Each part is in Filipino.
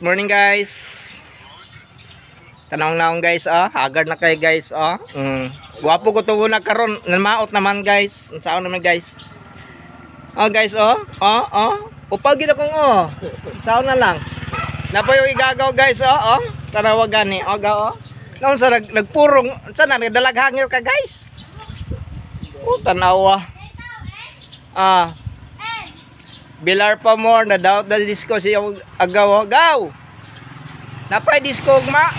morning guys. Tanong naong guys oh, haggard na kay guys oh. Mm. Guwapo ko tugo na karon, namaot naman guys. Unsaon naman guys? Oh guys oh, oh oh. Upag gid akong oh. Sao na lang. Napo yung igagaw guys oh, oh. Tarawagan ni oh ga oh. Naon sa nag, nagpurong, sa na nagdalaghangir ka guys. Oh, tanawa. Ah. Bilar pa more na daw na disco siya agaw gaw. Napay disco ma.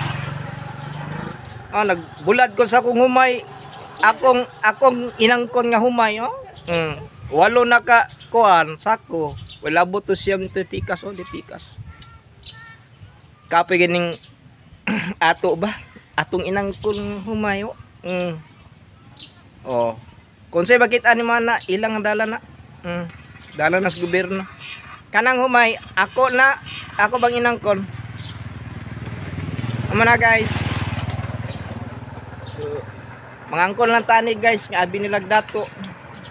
Oh, nagbulad ko sa akong humay. Akong akong inangkon nga humay oh. Mm. Walo na ka kuan sako. Wala buto siya nito pikas oh, di pikas. Kapoy gining ato ba? Atong inangkon humay oh. Mm. Oh. Kung say bakit ani man na ilang dala na. Mm. Dala na sa gobyerno. Kanang humay, ako na, ako bang inangkon. Amo na guys. Mangangkon lang tani guys, nga abi nilag dato.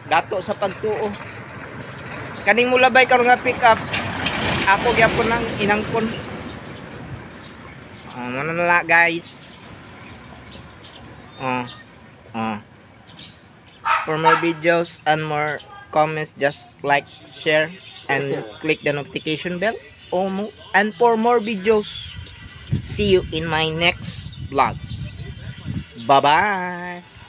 Dato sa pagtuo. Kaning mulabay karon nga pick up. Ako gyapon nang inangkon. Oh, mana na la, guys. Oh. Oh. For more videos and more comments, just like, share, and click the notification bell. Oh, And for more videos, see you in my next vlog. Bye-bye.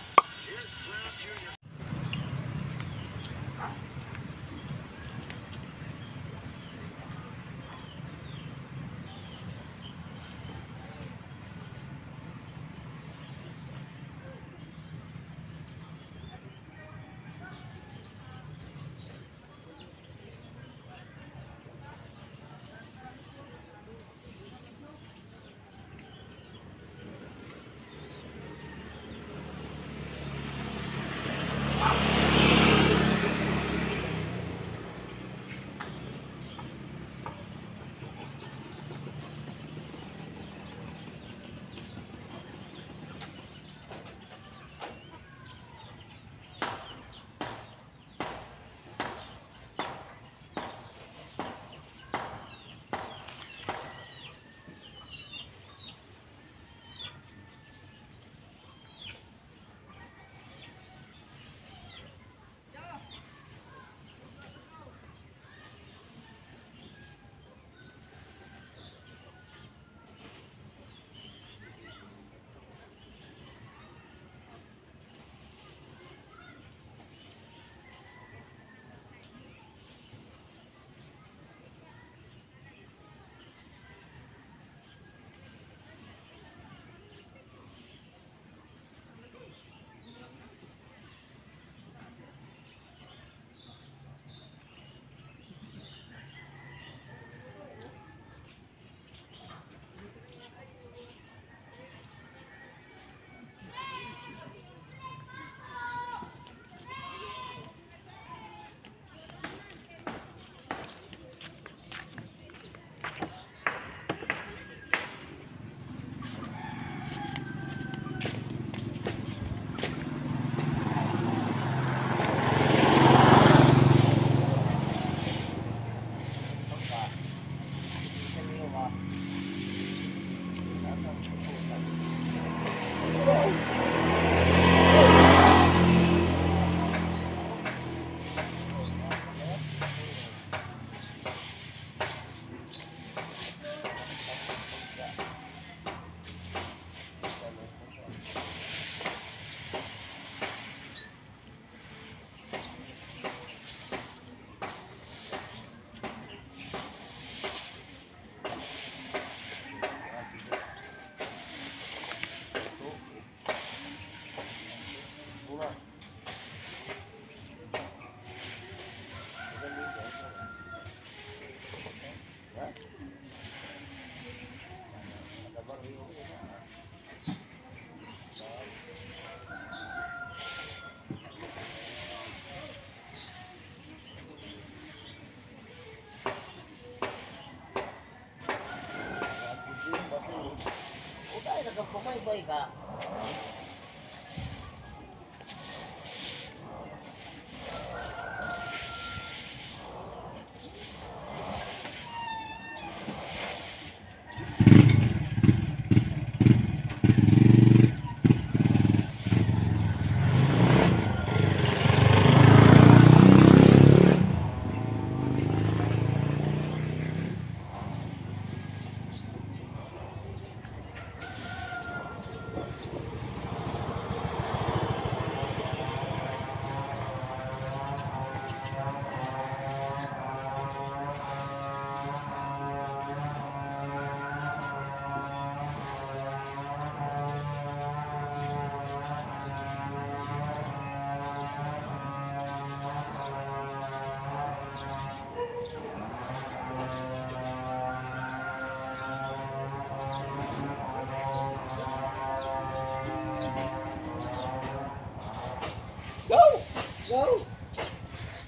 Nagkapukoy-boy ka.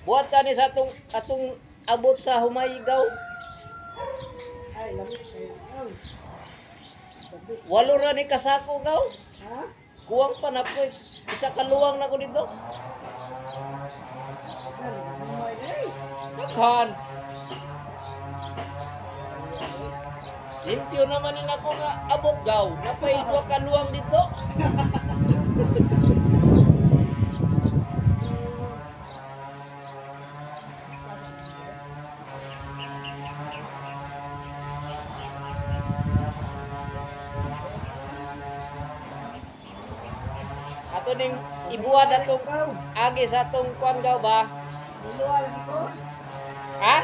Buhat ka ni sa atong atong abot sa humayigaw. Ay, lamig kayo. Walo ra ni kasako gaw. Ha? Kuwang pa na po. Isa kaluwang na ko dito. Eh. Kan. Limpyo naman ni ako nga abot gaw. Napay ko kaluwang dito. Ato ning ibuhat atong agi sa atong kuan gaw ba? Ha?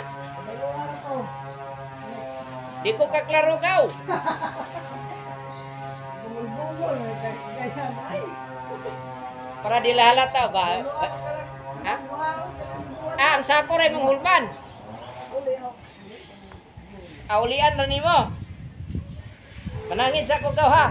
Di ko kaklaro gaw. Para di lahalata ba? Ha? Ah, ang sako ray mong hulman. Aulian na nimo. Manangin sa ko gaw ha.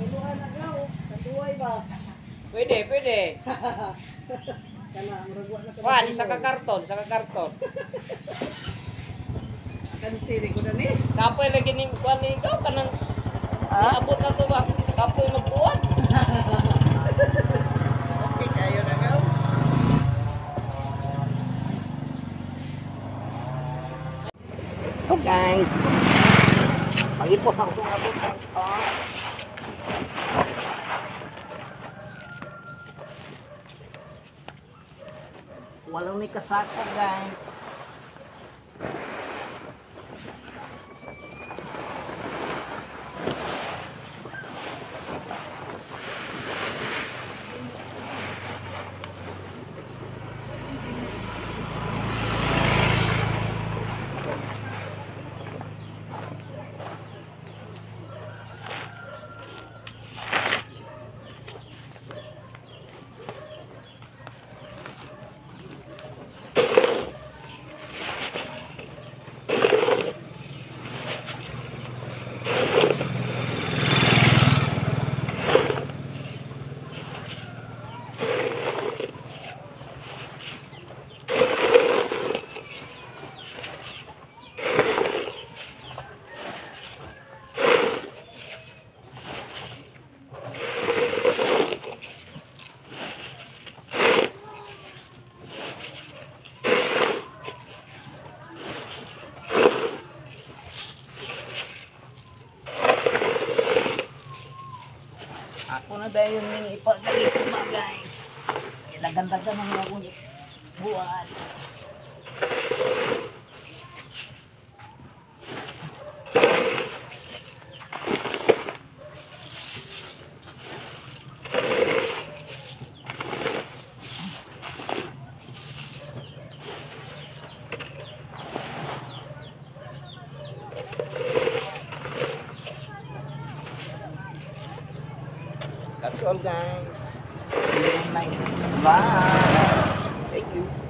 Niluwal na gaw. Katuway ba? Pwede, pwede. Kana, maragwa na ka. Wan, isa ka karton, isa ka karton. Kan siri ko na ni. Kapoy lagi ning kuan ni ikaw kanang abot na to ba? Kapoy magkuan. Okay, kayo na gaw. Oh guys. Pagipos ang sungabot guys. Oh. Walang may kasaka guys. Ako na dahil yung ning ipagalit ko mga guys. Ilaganda-ganda ng mga akong That's all guys. Bye. Thank you.